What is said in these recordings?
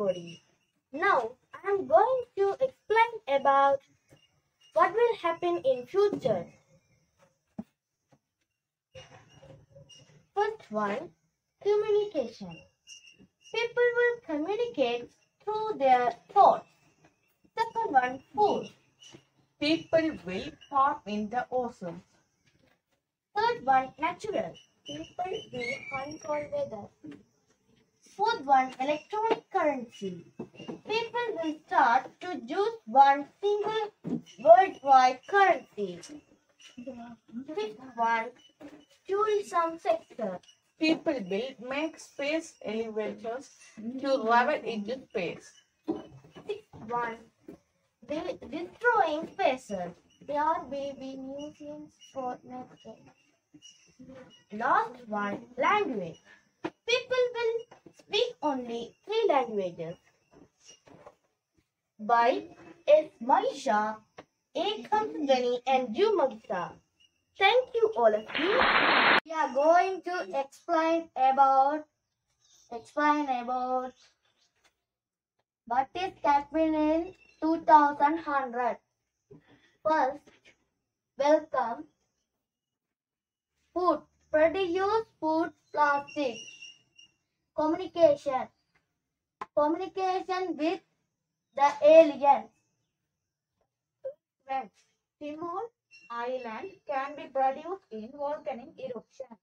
everybody. Now I am going to explain about what will happen in future. First one, communication. People will communicate through their thoughts. Second one, food. People will farm in the oceans. Third one, natural. People will hunt for weather. Fourth one, electronic currency. People will start to use one single worldwide currency. Fifth one, tourism sector. People will make space elevators to travel into space. Sixth one, de- destroying spaces. There will be museums for nature. Last one, language. People will only three languages. By S. Maisha, A. Kamsagani and Magsa. Thank you all of you. We are going to explain about explain about what is happening in 2100. First, welcome. Food. Produce food plastic. Communication. Communication with the aliens. When Timor Island can be produced in volcanic eruption.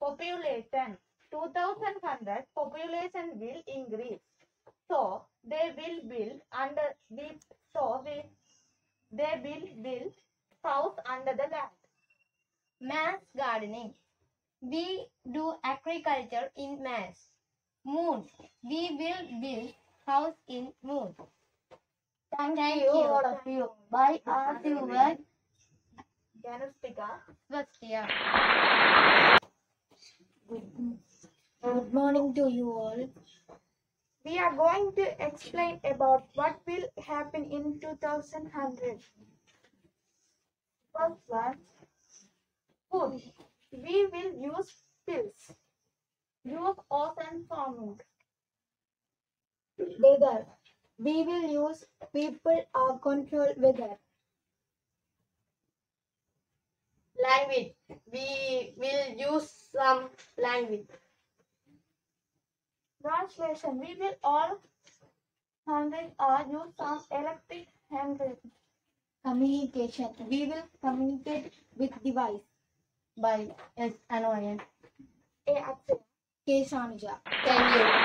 Population 2100 population will increase. So they will build under the so we, they will build house under the land. Mass gardening. We do agriculture in mass. Moon. We will build house in moon. Thank, you, all of you. Bye. As you were Can you speak up? Swastika. Good morning to you all. We are going to explain about what will happen in 2100. First one, food. We will use pills. Use ocean farming. Weather. We will use people or control weather. Language. We will use some language. Translation. We will all handle or use some electric handwriting. Communication. We will communicate with device. By S. Anoyan. A. Akshay. K. Shanuja. Thank you.